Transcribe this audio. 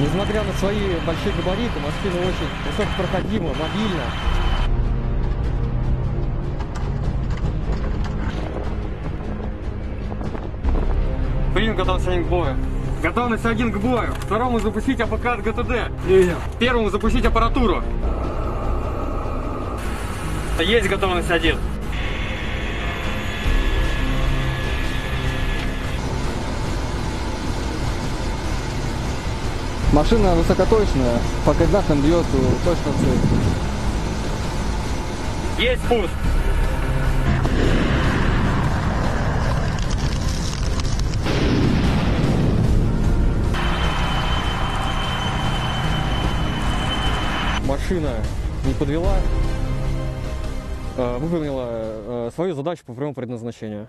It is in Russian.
Несмотря на свои большие габариты, машина очень высокопроходима, мобильна. Принят готовность один к бою. Готовность один к бою. Второму запустить АПК от ГТД. Первому запустить аппаратуру. Есть готовность один. Машина высокоточная, по координатам бьет точно в цель. Есть пуск. Машина не подвела, э, выполнила э, свою задачу по прямому предназначению.